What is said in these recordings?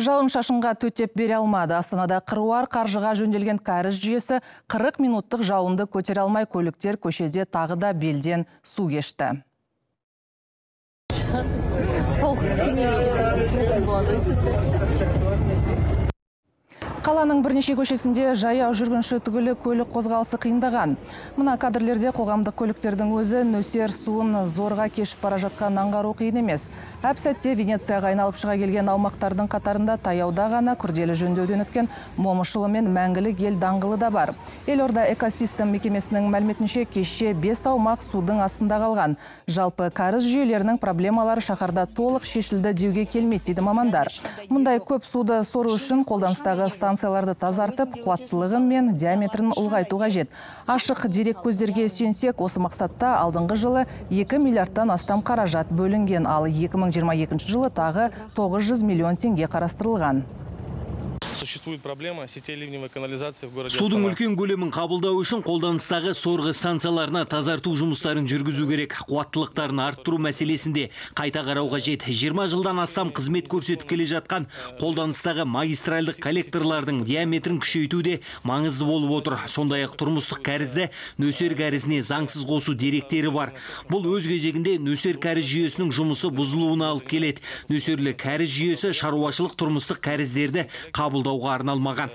Жауын шашынға төтеп бере алмады. Астанада қыруар қаржыға жөнделген кәріз жүйесі 40 минуттық жауынды көтере алмай көліктер көшеде тағы да белден су кешті. Қаланың бірнеше көшесінде жаяу жүргінші түгілі көлік қозғалысы қиындаған. Мына кадрлерде қоғамдық көліктердің өзі нөсер суын зорға кешіп бара жатқан аңғару қиын емес. Әп сәтте Венецияға айналып шыға келген аумақтардың қатарында таяуда ғана күрделі жөндеуден өткен момышылы мен мәңгілік ел даңғылы да бар. Елорда экосистем мекемесінің мәліметінше кеше 5 аумақ судың астында қалған. Жалпы кәріз жүйелерінің проблемалары шаһарда толық шешілді деуге келмейді дейді мамандар. Мұндай көп суды сору үшін қолданыстағы станцияларды тазартып, қуаттылығы мен диаметрін ұлғайту қажет. Ашық дерек көздерге сүйенсек, осы мақсатта алдыңғы жылы 2 миллиардтан астам қаражат бөлінген, ал 2022 жылы тағы 900 миллион теңге қарастырылған. Судың үлкен көлемін қабылдау үшін қолданыстағы сорғы станцияларына тазарту жұмыстарын жүргізу керек. Қуаттылықтарын арттыру мәселесінде қайта қарау қажет. 20 жылдан астам қызмет көрсетіп келе жатқан қолданыстағы магистральдық коллекторлардың диаметрін күшейту де маңызды болып отыр. Сондай-ақ тұрмыстық кәрізді нөсер кәрізіне заңсыз қосу деректері бар. Бұл өз кезегінде нөсер кәріз жүйесінің жұмысы бұзылуына алып келеді. Нөсерлі кәріз жүйесі шаруашылық тұрмыстық кәріздерді қабылдауға арналмаған.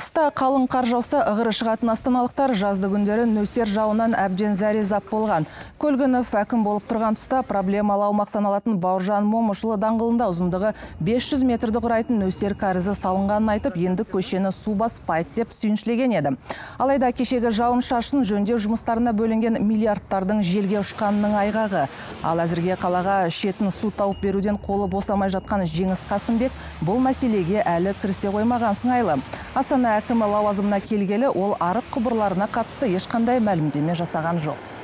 Қыста қалың қар жауса ығыры шығатын астаналықтар жазды күндері нөсер жауынан әбден зәрезап болған. Көлгінов әкім болып тұрған тұста проблемалы аумақ саналатын Бауыржан Момышылы даңғылында ұзындығы 500 метрді құрайтын нөсер кәрізі салынғанын айтып, енді көшені су баспайды деп сүйіншілеген еді. Алайда кешегі жауын шашын жөндеу жұмыстарына бөлінген миллиардтардың желге ұшқанының айғағы. Ал әзірге қалаға шетін су тауып беруден қолы босамай жатқан Жеңіс Қасымбек бұл мәселеге әлі кірісе қоймаған сыңайлы. Астана әкімі лауазымына келгелі ол арық құбырларына қатысты ешқандай мәлімдеме жасаған жоқ.